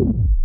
you.